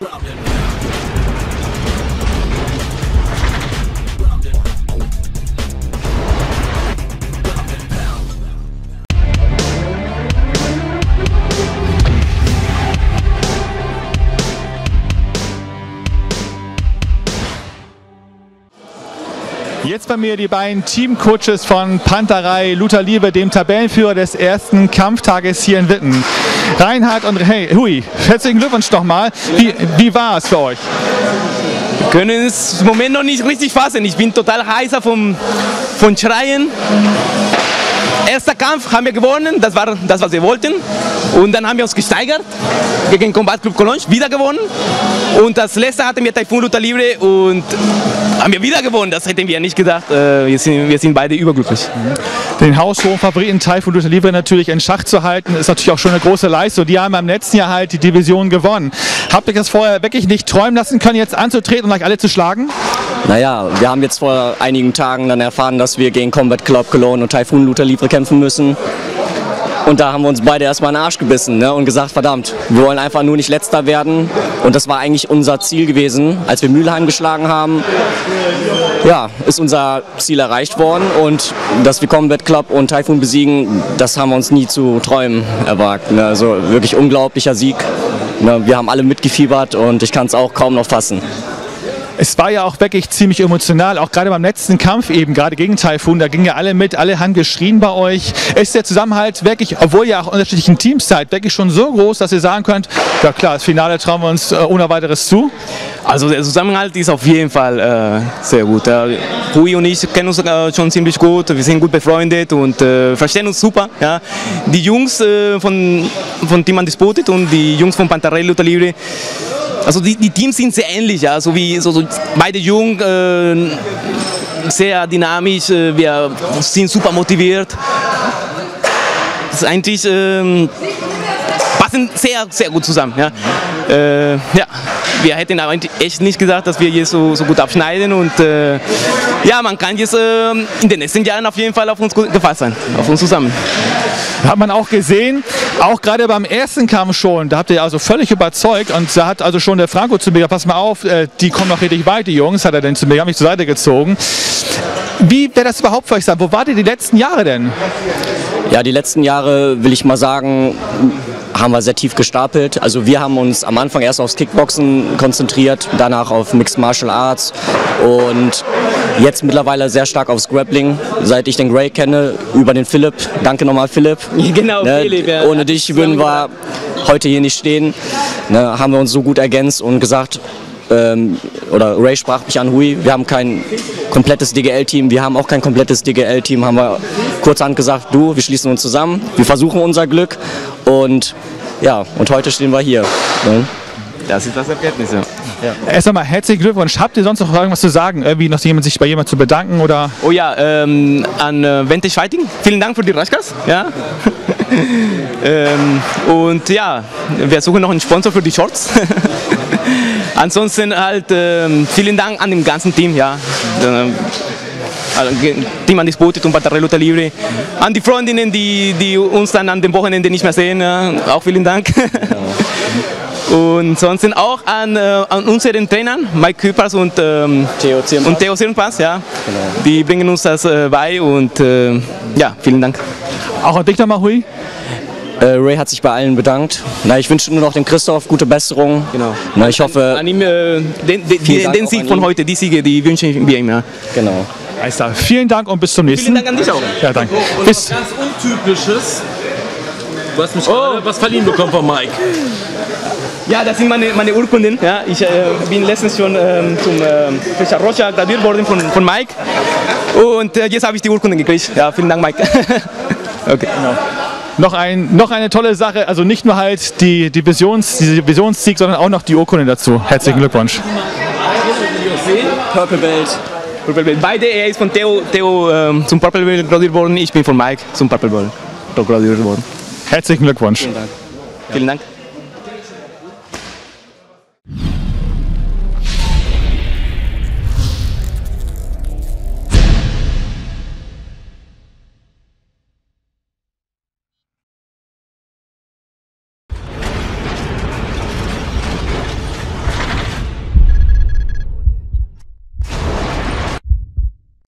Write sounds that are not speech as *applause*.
problem. Jetzt bei mir die beiden Teamcoaches von Panterei, Luther Liebe, dem Tabellenführer des ersten Kampftages hier in Witten. Reinhard und hey, Hui, herzlichen Glückwunsch nochmal. Wie, wie war es für euch? Wir können es im Moment noch nicht richtig fassen. Ich bin total heißer vom, vom Schreien. Erster Kampf haben wir gewonnen, das war das, was wir wollten. Und dann haben wir uns gesteigert gegen Combat Club Cologne, wieder gewonnen. Und das letzte hatten wir Typhoon Luta Libre und haben wir wieder gewonnen. Das hätten wir nicht gedacht. Äh, Wir sind, wir sind beide überglücklich. Den haushohen Favoriten Taifun Luther Libre natürlich in Schach zu halten, ist natürlich auch schon eine große Leistung. Die haben im letzten Jahr halt die Division gewonnen. Habt ihr das vorher wirklich nicht träumen lassen können, jetzt anzutreten und euch alle zu schlagen? Naja, wir haben jetzt vor einigen Tagen dann erfahren, dass wir gegen Combat Club Cologne und Typhoon Luther Livre kämpfen müssen. Und da haben wir uns beide erstmal in den Arsch gebissen ne? und gesagt, verdammt, wir wollen einfach nur nicht letzter werden. Und das war eigentlich unser Ziel gewesen, als wir Mülheim geschlagen haben. Ja, ist unser Ziel erreicht worden und dass wir Combat Club und Typhoon besiegen, das haben wir uns nie zu träumen erwagt. Ne? Also wirklich unglaublicher Sieg. Ne? Wir haben alle mitgefiebert und ich kann es auch kaum noch fassen. Es war ja auch wirklich ziemlich emotional, auch gerade beim letzten Kampf eben, gerade gegen Taifun, da gingen ja alle mit, alle haben geschrien bei euch. Ist der Zusammenhalt wirklich, obwohl ihr auch unterschiedlichen Teams seid, wirklich schon so groß, dass ihr sagen könnt, ja klar, das Finale trauen wir uns äh, ohne weiteres zu? Also der Zusammenhalt ist auf jeden Fall äh, sehr gut. Äh, Rui und ich kennen uns äh, schon ziemlich gut, wir sind gut befreundet und äh, verstehen uns super. Ja. Die Jungs äh, von, von Team Undisputed und die Jungs von Pantarelli Luta Libre, also die, die Teams sind sehr ähnlich, ja, so wie so, so beide jung, äh, sehr dynamisch, äh, wir sind super motiviert. Das ist eigentlich ähm, passen sehr, sehr gut zusammen. Ja. Äh, ja, wir hätten eigentlich echt nicht gedacht, dass wir jetzt so, so gut abschneiden und äh, ja, man kann jetzt äh, in den nächsten Jahren auf jeden Fall auf uns gefasst sein, auf uns zusammen. Hat man auch gesehen, auch gerade beim ersten Kampf schon, da habt ihr also völlig überzeugt und da hat also schon der Franco zu mir gesagt, pass mal auf, äh, die kommen noch richtig weit, die Jungs, hat er dann zu mir, hat mich zur Seite gezogen. Wie wäre das überhaupt für euch sein? Wo wart ihr die letzten Jahre denn? Ja, die letzten Jahre, will ich mal sagen, haben wir sehr tief gestapelt. Also wir haben uns am Anfang erst aufs Kickboxen konzentriert, danach auf Mixed Martial Arts und jetzt mittlerweile sehr stark aufs Grappling, seit ich den Gray kenne, über den Philipp. Danke nochmal Philipp. *laughs* Genau, Ne, Philipp, ja. Ohne dich würden wir heute hier nicht stehen. Ne, haben wir uns so gut ergänzt und gesagt, ähm, oder Ray sprach mich an, Hui, wir haben kein komplettes DGL-Team, wir haben auch kein komplettes DGL-Team, haben wir kurzhand gesagt, du, wir schließen uns zusammen, wir versuchen unser Glück und ja, und heute stehen wir hier. Ne? Das ist das Ergebnis, ja. Erst einmal herzlichen Glückwunsch. Habt ihr sonst noch irgendwas zu sagen? Irgendwie noch jemand sich bei jemand zu bedanken oder? Oh ja, ähm, an äh, Vantage Fighting, vielen Dank für die Raschkas. Ja. *laughs* ähm, und ja, wir suchen noch einen Sponsor für die Shorts. *laughs* Ansonsten halt ähm, vielen Dank an dem ganzen Team, ja. Ähm, also, Team Undisputed und Batterello Libre. An die Freundinnen, die, die uns dann an dem Wochenende nicht mehr sehen, ja, auch vielen Dank. *laughs* Und sonst auch an, äh, an unseren Trainern, Mike Küpers und, ähm, Theo Zirnpass. und Theo Zirnpass, ja. Die bringen uns das äh, bei und äh, ja, vielen Dank. Auch an dich nochmal, Hui? Äh, Ray hat sich bei allen bedankt. Na, ich wünsche nur noch dem Christoph gute Besserung. Genau. Na, ich hoffe, An ihm, äh, den, den, den, Sieg an von heute, die Siege, die wünsche ich mir immer. genau. Alles klar. Vielen Dank und bis zum nächsten. Vielen Dank an dich auch. Ja, danke. Und Bis, was ganz Untypisches. Du hast mich gerade was verliehen bekommen von Mike. Ja, das sind meine, meine Urkunden. Ja, ich äh, bin letztens schon ähm, zum äh, Flecha Rocha gratuliert worden von, von Mike. Und äh, jetzt habe ich die Urkunden gekriegt. Ja, vielen Dank, Mike. *laughs* okay. noch, ein, noch eine tolle Sache, also nicht nur halt die Divisions, diese Divisionssieg, sondern auch noch die Urkunde dazu. Herzlichen Glückwunsch. Purple Belt. Purple Belt. Beide, er ist von Theo, Theo ähm, zum Purple Belt gratuliert worden, ich bin von Mike zum Purple Belt gratuliert worden. Herzlichen Glückwunsch. Vielen Dank.